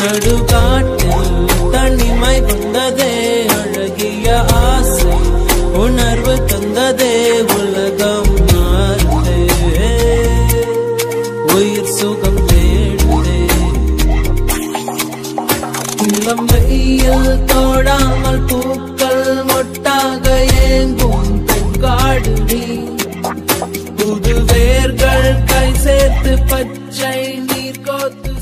நடுகாட்டில் தனிமை கொண்டதே அழகிய ஆசை உணர்வு தந்ததே உலகம் மாறுதே. உயிர் சுகம் தேடுதே. இளம் வெயில் தோடாமல் பூக்கள் மொட்டாக ஏங்கும் பூக்காடு நீ. புது வேர்கள் கை சேர்த்து பச்சை நீர் கோத்து